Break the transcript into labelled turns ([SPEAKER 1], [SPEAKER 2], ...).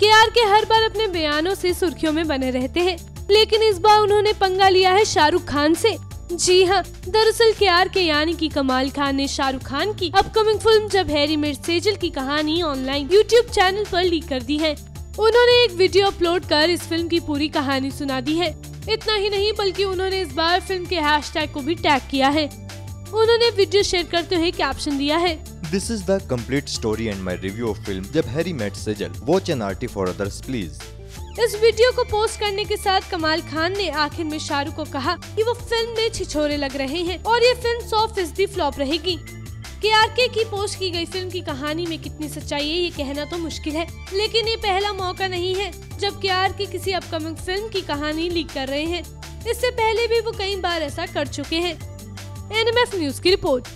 [SPEAKER 1] के आर के हर बार अपने बयानों से सुर्खियों में बने रहते हैं। लेकिन इस बार उन्होंने पंगा लिया है शाहरुख खान से। जी हाँ दरअसल के आर के यानी कि कमाल खान ने शाहरुख खान की upcoming film Jab Harry met Sejal की कहानी ऑनलाइन यूट्यूब चैनल पर लीक कर दी है। उन्होंने एक वीडियो अपलोड कर इस फ़िल्म की पूरी कहानी सुना दी है। इतना ही नहीं, बल्कि उन्होंने इस बार फ़िल्म के हैशटैग को भी टैग किया है। उन्होंने वीडियो शेयर करते हुए कैप्शन दिया है।
[SPEAKER 2] This is the complete story and my review of film Jab Harry met Sejal Watch an arty for others, please.
[SPEAKER 1] इस वीडियो को पोस्ट करने के साथ कमाल खान ने आखिर में शाहरुख को कहा कि वो फ़िल्म में छिछोरे लग रहे हैं और ये फ़िल्म सौ फ़ीसदी फ्लॉप रहेगी। के आर के की पोस्ट की गई फ़िल्म की कहानी में कितनी सच्चाई है, ये कहना तो मुश्किल है, लेकिन ये पहला मौका नहीं है जब के आर के किसी अपकमिंग फ़िल्म की कहानी लीक कर रहे हैं। इससे पहले भी वो कई बार ऐसा कर चुके हैं। एनएमएफ न्यूज़ की रिपोर्ट।